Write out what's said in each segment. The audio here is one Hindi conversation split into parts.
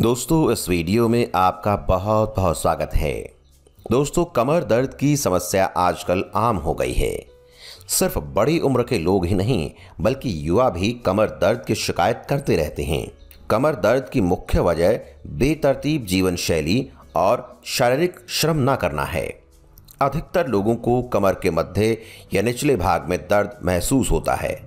दोस्तों, इस वीडियो में आपका बहुत बहुत स्वागत है। दोस्तों, कमर दर्द की समस्या आजकल आम हो गई है। सिर्फ़ बड़ी उम्र के लोग ही नहीं, बल्कि युवा भी कमर दर्द की शिकायत करते रहते हैं। कमर दर्द की मुख्य वजह बेतरतीब जीवन शैली और शारीरिक श्रम न करना है। अधिकतर लोगों को कमर के मध्य या निचले भाग में दर्द महसूस होता है।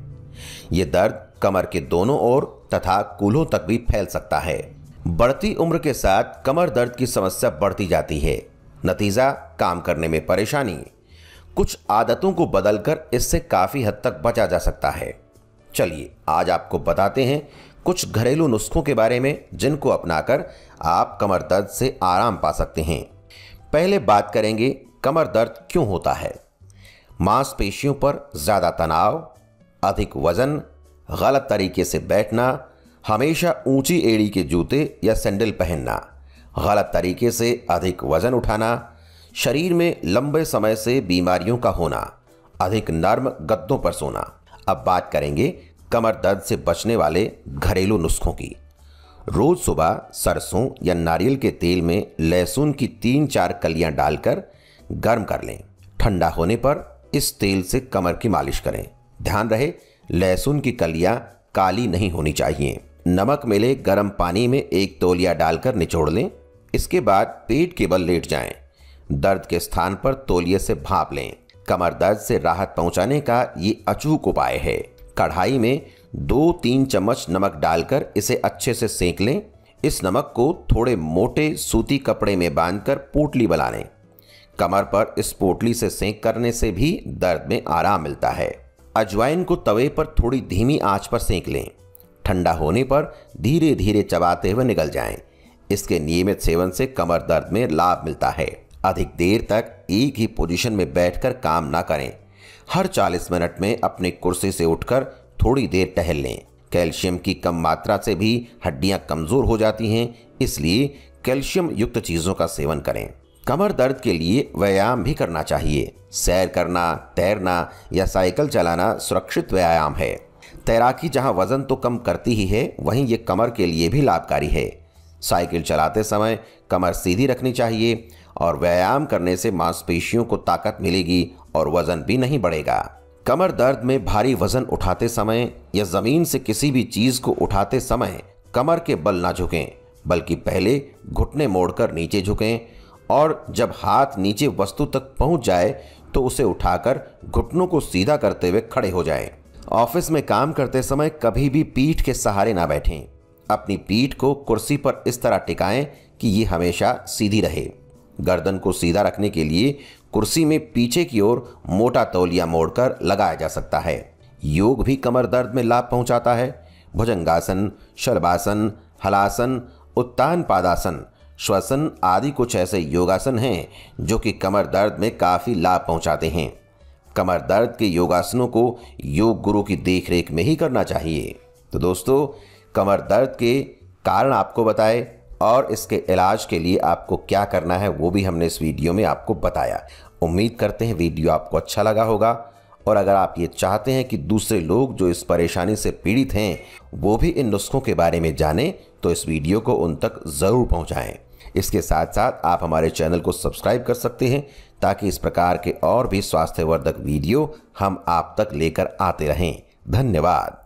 ये दर्द कमर के दोनों ओर तथा कूल्हों तक भी फैल सकता है। बढ़ती उम्र के साथ कमर दर्द की समस्या बढ़ती जाती है। नतीजा, काम करने में परेशानी। कुछ आदतों को बदलकर इससे काफ़ी हद तक बचा जा सकता है। चलिए, आज आपको बताते हैं कुछ घरेलू नुस्खों के बारे में, जिनको अपनाकर आप कमर दर्द से आराम पा सकते हैं। पहले बात करेंगे, कमर दर्द क्यों होता है? मांसपेशियों पर ज़्यादा तनाव, अधिक वज़न, गलत तरीके से बैठना हमेशा ऊँची एड़ी के जूते या सैंडल पहनना, गलत तरीके से अधिक वज़न उठाना, शरीर में लंबे समय से बीमारियों का होना, अधिक नर्म गद्दों पर सोना। अब बात करेंगे कमर दर्द से बचने वाले घरेलू नुस्खों की। रोज सुबह सरसों या नारियल के तेल में लहसुन की तीन चार कलियाँ डालकर गर्म कर लें। ठंडा होने पर इस तेल से कमर की मालिश करें। ध्यान रहे, लहसुन की कलियाँ काली नहीं होनी चाहिए। नमक मिले गर्म पानी में एक तौलिया डालकर निचोड़ लें। इसके बाद पेट के बल लेट जाएँ। दर्द के स्थान पर तौलिए से भाप लें। कमर दर्द से राहत पहुँचाने का ये अचूक उपाय है। कढ़ाई में दो तीन चम्मच नमक डालकर इसे अच्छे से सेंक लें। इस नमक को थोड़े मोटे सूती कपड़े में बांधकर पोटली बना लें कमर पर इस पोटली से सेंक करने से भी दर्द में आराम मिलता है। अजवाइन को तवे पर थोड़ी धीमी आँच पर सेंक लें। ठंडा होने पर धीरे धीरे चबाते हुए निकल जाएँ। इसके नियमित सेवन से कमर दर्द में लाभ मिलता है। अधिक देर तक एक ही पोजीशन में बैठकर काम ना करें। हर 40 मिनट में अपने कुर्सी से उठकर थोड़ी देर टहल लें। कैल्शियम की कम मात्रा से भी हड्डियाँ कमज़ोर हो जाती हैं, इसलिए कैल्शियम युक्त चीज़ों का सेवन करें। कमर दर्द के लिए व्यायाम भी करना चाहिए। सैर करना, तैरना या साइकिल चलाना सुरक्षित व्यायाम है। तैराकी जहाँ वज़न तो कम करती ही है, वहीं ये कमर के लिए भी लाभकारी है साइकिल चलाते समय कमर सीधी रखनी चाहिए और व्यायाम करने से मांसपेशियों को ताकत मिलेगी और वज़न भी नहीं बढ़ेगा कमर दर्द में भारी वज़न उठाते समय या ज़मीन से किसी भी चीज़ को उठाते समय कमर के बल ना झुकें, बल्कि पहले घुटने मोड़कर नीचे झुकें और जब हाथ नीचे वस्तु तक पहुँच जाए तो उसे उठाकर घुटनों को सीधा करते हुए खड़े हो जाएँ। ऑफ़िस में काम करते समय कभी भी पीठ के सहारे ना बैठें। अपनी पीठ को कुर्सी पर इस तरह टिकाएँ कि ये हमेशा सीधी रहे। गर्दन को सीधा रखने के लिए कुर्सी में पीछे की ओर मोटा तौलिया मोड़कर लगाया जा सकता है। योग भी कमर दर्द में लाभ पहुंचाता है। भुजंगासन शलभासन हलासन, उत्तान पादासन, श्वसन आदि कुछ ऐसे योगासन हैं जो कि कमर दर्द में काफ़ी लाभ पहुंचाते हैं। कमर दर्द के योगासनों को योग गुरु की देखरेख में ही करना चाहिए। तो दोस्तों, कमर दर्द के कारण आपको बताए और इसके इलाज के लिए आपको क्या करना है, वो भी हमने इस वीडियो में आपको बताया। उम्मीद करते हैं वीडियो आपको अच्छा लगा होगा और अगर आप ये चाहते हैं कि दूसरे लोग जो इस परेशानी से पीड़ित हैं, वो भी इन नुस्खों के बारे में जानें तो इस वीडियो को उन तक ज़रूर पहुंचाएँ। इसके साथ साथ आप हमारे चैनल को सब्सक्राइब कर सकते हैं ताकि इस प्रकार के और भी स्वास्थ्यवर्धक वीडियो हम आप तक लेकर आते रहें। धन्यवाद।